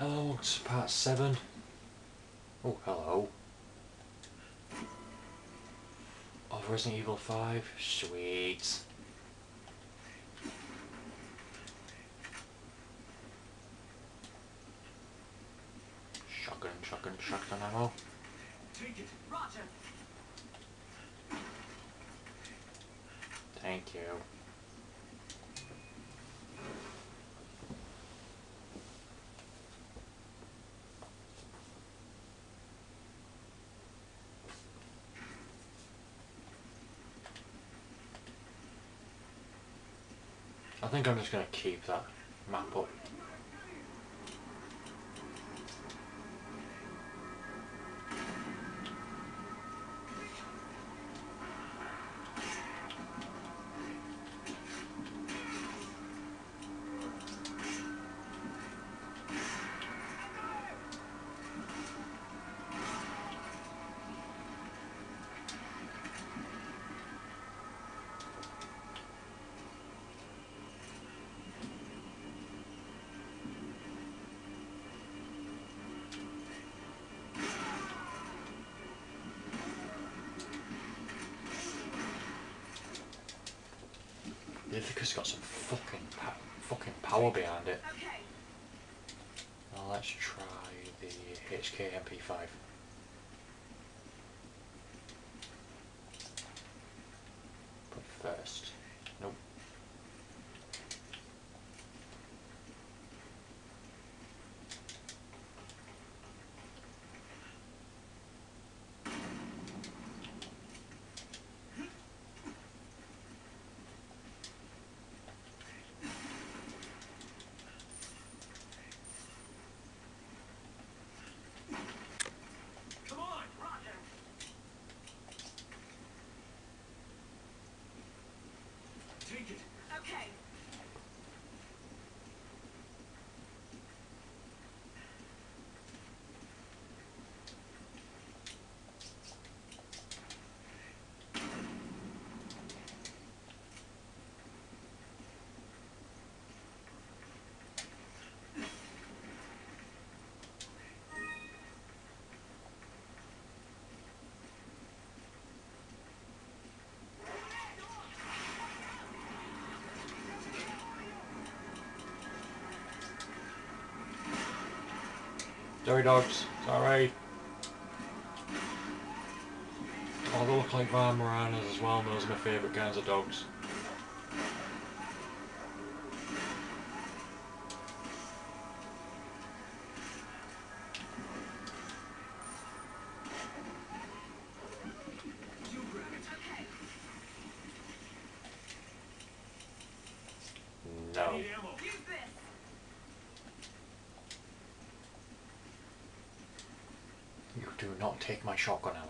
Hello, it's part 7. Oh, hello. Of Resident Evil 5. Sweet. Shotgun, shotgun, shotgun ammo. Take it. Roger. Thank you. I think I'm just going to keep that map up. Ithaca's got some fucking pa fucking power behind it. Okay. Now let's try the HK MP5. But first, nope. Come on. Roger. Take it. Okay. Sorry dogs, sorry. Oh, they look like Weimaraners as well, those are my favourite kinds of dogs. No. Need ammo. Use this. You do not take my shotgun ammo.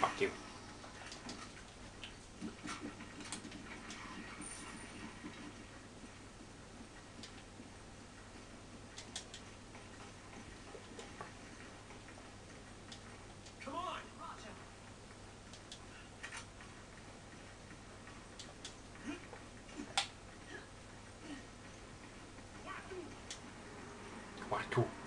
Fuck you. Come on. Roger. Wacko. Okay.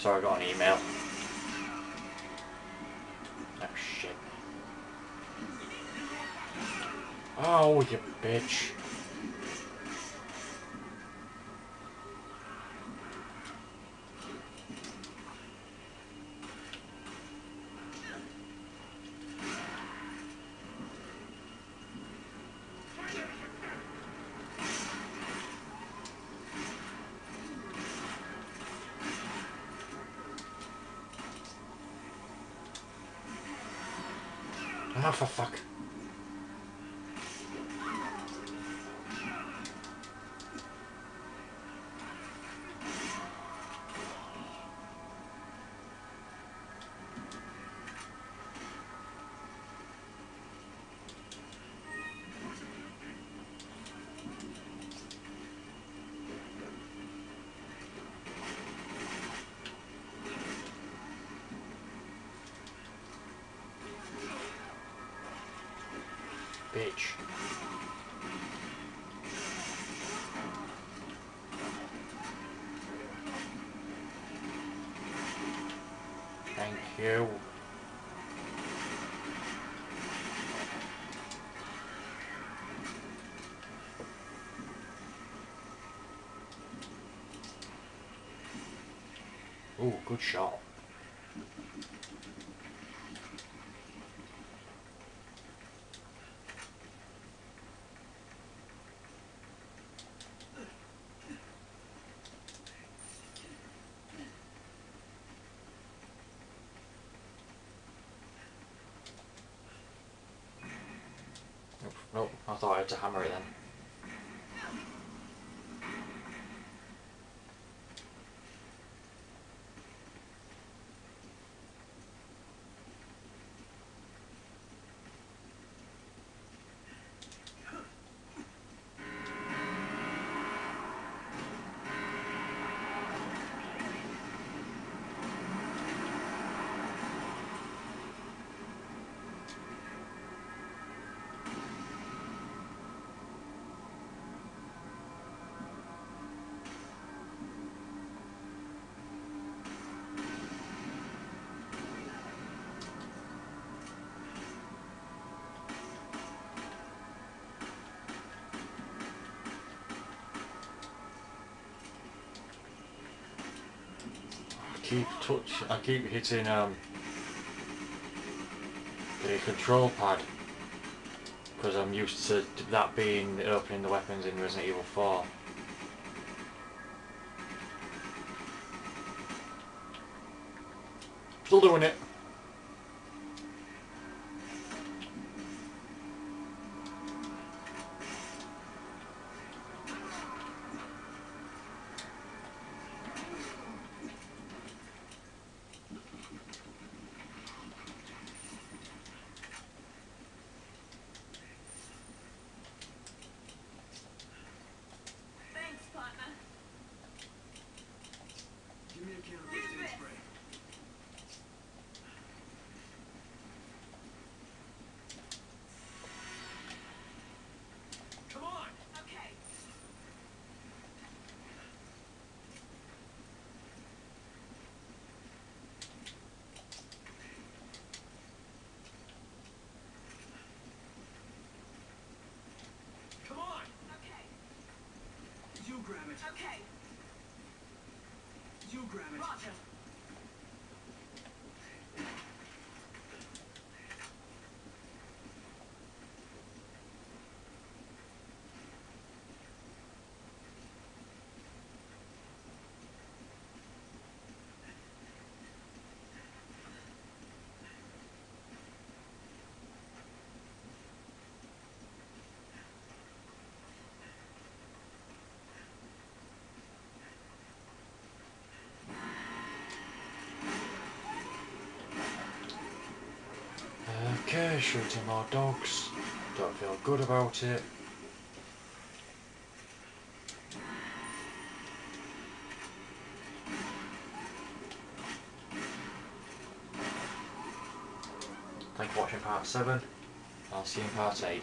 Sorry, I got an email. Oh, shit. Oh, you bitch. Ah, for fuck. Bitch. Thank you. Ooh, good shot. Nope, nope, I thought I had to hammer it then. Keep touch. I keep hitting um the control pad because I'm used to that being opening the weapons in Resident Evil 4. Still doing it. Grab it. Okay. You grab it. Roger. Okay, shooting more dogs. Don't feel good about it. Thank you for watching part 7. I'll see you in part 8.